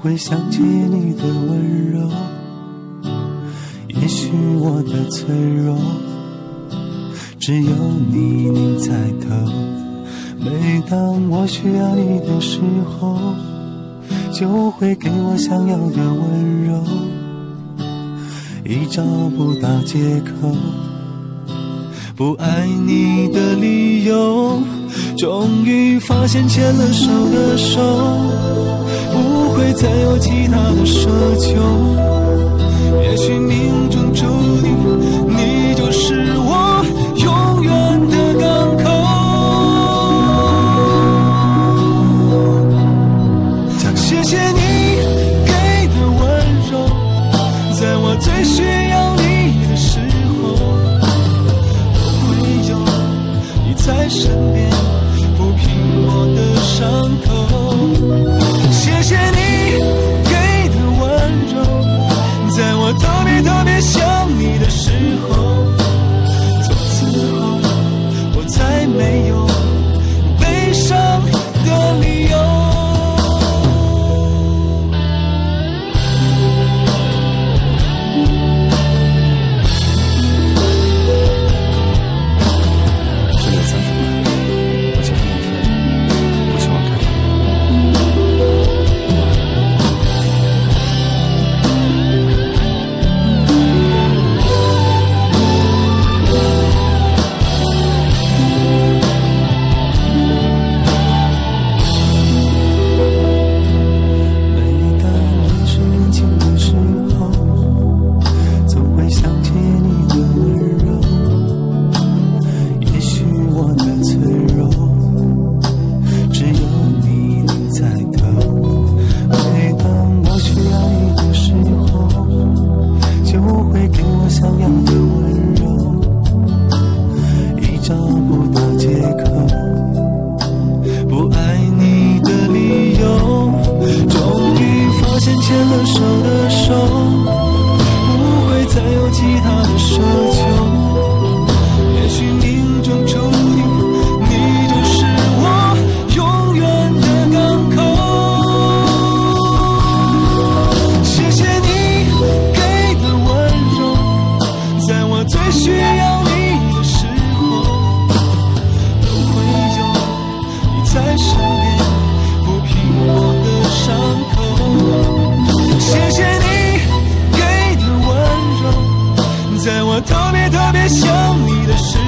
会想起你的温柔。也许我的脆弱，只有你能猜透。每当我需要你的时候，就会给我想要的温柔。已找不到借口，不爱你的理由。终于发现牵了手的手，会再有其他的奢求。也许命中注定，你就是我永远的港口。谢谢你给的温柔，在我最需要我特别特别想你的时候，牵了手的在我特别特别想你的时候。